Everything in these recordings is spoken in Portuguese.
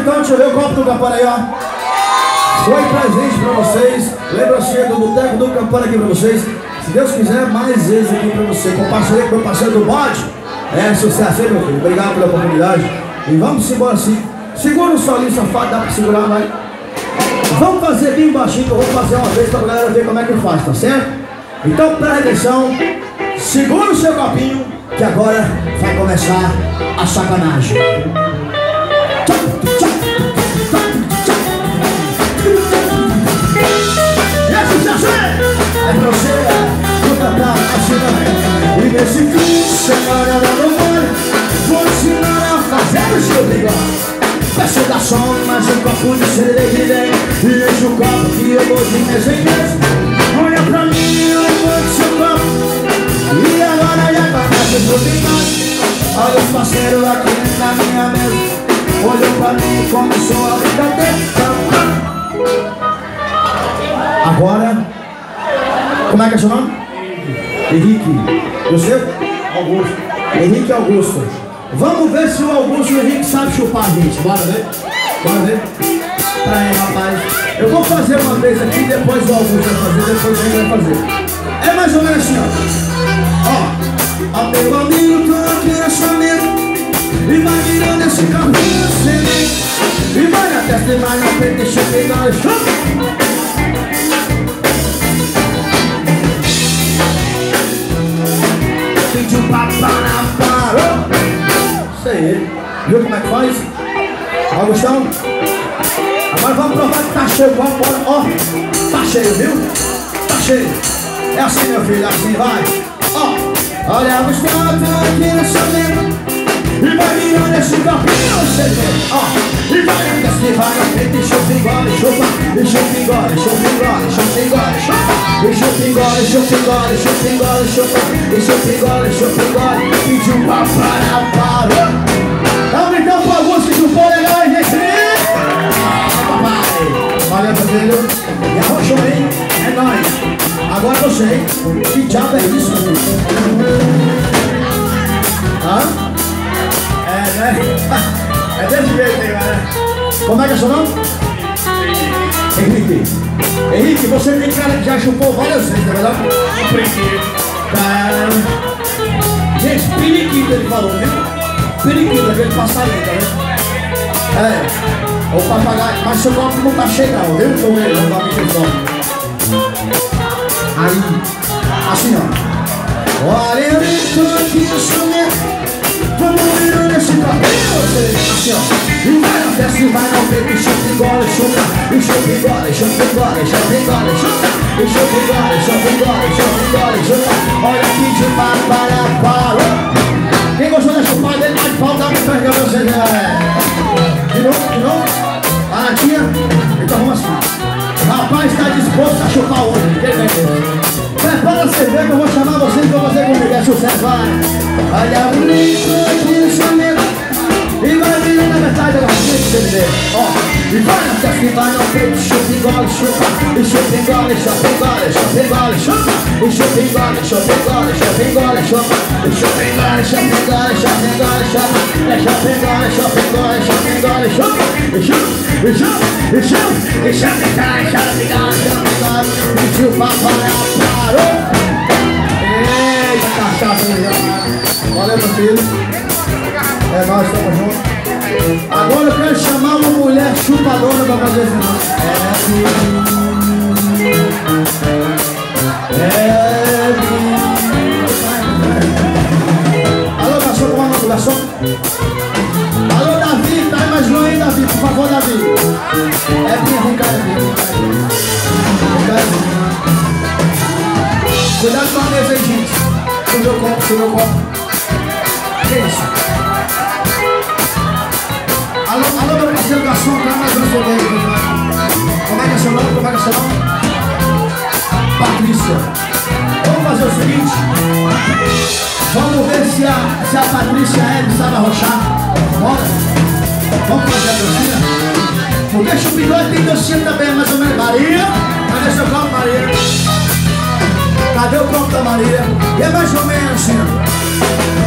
então, deixa eu ver o copo do Campana aí, ó. Foi presente pra vocês. Lembrancinha do Boteco do Campana aqui pra vocês. Se Deus quiser, mais vezes aqui pra você. Compartilhei com meu parceiro do bode. É sucesso aí, meu filho. Obrigado pela oportunidade. E vamos embora assim. Segura o solinho safado, dá pra segurar, vai. Vamos fazer bem baixinho, que eu vou fazer uma vez pra galera ver como é que faz, tá certo? Então presta atenção, segura o seu copinho, que agora vai começar a sacanagem. É pra você, cantar assim também. E nesse fim de semana da memória, vou ensinar a fazer o seu bigode. Peço da sono, mas um copo de cerveja E enche o copo que eu vou de mês em mês Olha pra mim, levante seu copo E agora já começa o bigode Olha os parceiros aqui na minha mesa Olham pra mim e começou a brincadeira Agora, como é que é seu nome? Henrique. O seu? Augusto. Henrique Augusto. Vamos ver se o Augusto e o Henrique sabem chupar a gente. Bora ver? Bora ver? Tá aí, rapaz. Eu vou fazer uma vez aqui, depois o Augusto vai fazer, depois o Henrique vai fazer. É mais ou menos assim, ó. Ó. Ó, meu amigo, tô aqui na sua mesa. E vai virando esse carrinho sem E vai na testa e vai na frente, deixa eu pegar chupa. Viu como é que faz? Augustão Agora vamos provar que tá cheio, vamos embora. Ó, tá cheio, viu? Tá cheio. É assim, meu filho, assim, vai. Ó, olha, Augustão, tô aqui nessa mesa e vai virando esse copinho, você ó E vai desce, vai na frente, deixa eu pingole, chupa Deixa eu pingole, deixa eu pingole, deixa eu pingole, chupa Deixa eu pingole, deixa eu pingole, deixa eu pingole, chupa Deixa eu pingole, deixa eu pingole Pediu pra parar, parou Valeu, meu filho E arrochou, hein? É nóis Agora eu sei, que diabo é isso? Hã? É, né? É desse jeito aí, né? Como é que é seu nome? Henrique. Henrique, você tem cara que já chupou várias vezes, não é verdade? Periquito. Tá. Gente, periquito ele falou, viu? Periquito, aquele passarinho, tá vendo? É. O papagaio, mas seu copo não tá cheio não, viu? Ele, não dá muito Aí, assim ó. Olha, eu tô aqui no sonho. Vamos virando esse cabelo Assim ó E vai na festa e vai na frente E chupa, engole, chupa E chupa, engole, chupa, engole Chupa, engole, chupa E chupa, engole, chupa, engole Chupa, engole, chupa Olha aqui de para, vai. Olha bonito aqui no medo. E vai virando a metade da me Ó, e vai na testa e vai no peito. Chupa, engole, chupa. E chupa, engole, chupa, engole, chupa, engole, chupa. E chupa, engole, chupa, engole, chupa, engole, chupa. E chupa, engole, chupa, engole, chupa, engole, chupa. É chupa, engole, chupa, engole, chupa, engole, chupa. E chupa, e chupa, e chupa. E chupa, engole, chupa, engole, chupa, engole. E chupa, papai, parou. Valeu, meu filho. É nós, estamos juntos. Agora eu quero chamar uma mulher chupadora pra fazer esse. É, Subiu o copo, subiu o copo. Que isso? Alô, alô, meu parceiro garçom, tá mais um foguete. Como é que é seu nome? Como é que é seu nome? Patrícia. Vamos fazer o seguinte. Vamos ver se a, se a Patrícia Hebe sabe arrochar. Bora? Vamos fazer a dancinha? Porque Chupidói tem dancinha também, mais ou menos. Maria, sabe, eu pronto da Maria E é mais ou menos assim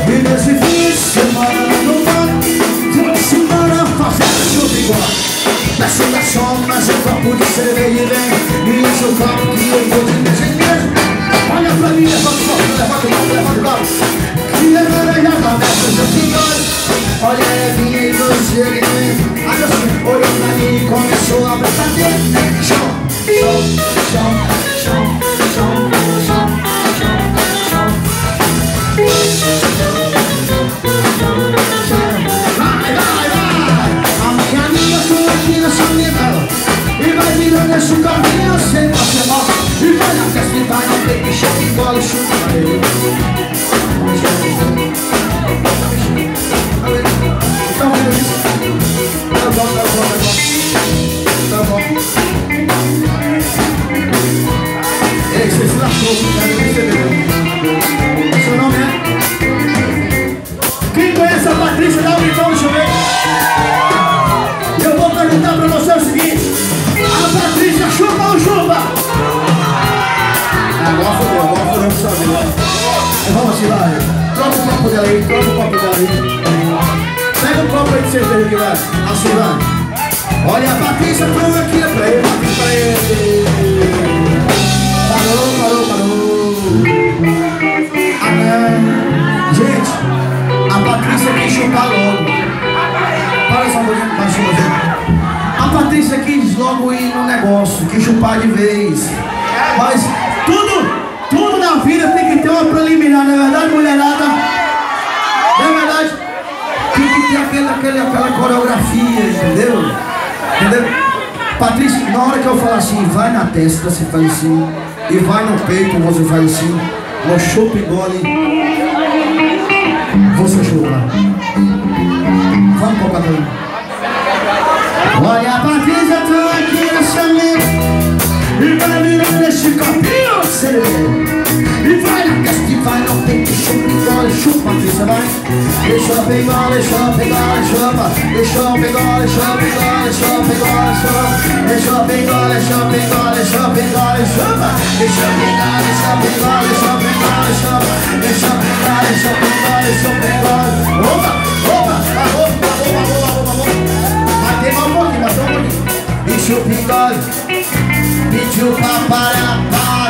E nesse fim de semana no mar Fim de semana fazendo chuva Na citação, mas um copo de cerveja e vem E esse é o copo que eu vou caminho sem nacional E vai na festa e vai na baby, chega e cola chute chupa. ele Olha a Patrícia, toma aqui pra ele, pra ele. Parou, parou, parou. Ah, não. Gente, a Patrícia quis chupar logo. Para para só um pouquinho. A Patrícia quis logo ir no negócio, quis chupar de vez. Mas tudo, tudo na vida tem que ter uma preliminar, não é verdade, mulherada? Não é verdade? Tem que ter aquela, aquela, coreografia, entendeu? Entendeu? Patrícia, na hora que eu falar assim, vai na testa, você faz assim, e vai no peito, você faz assim, no chupa e gole, você chupa. Vamos para o patrão. Olha a Patrícia, tô aqui nessa mesa E vai virando esse copinho, você E vai na testa e vai no peito Chupa e gole, chupa, Patrícia, vai Deixa pegar, deixa pegar, chupa Deixa pegar, deixa pegar, deixa pegar, chupa Deixa pegar, deixa pegar, deixa pegar, chupa Deixa pegar, deixa pegar, deixa pegar, chupa Deixa pegar, deixa pegar, deixa pegar Opa, opa, opa, opa, opa, opa, opa Matei mal um pouquinho, matei um pouquinho Bicho pingole Pediu pra parar, barulho,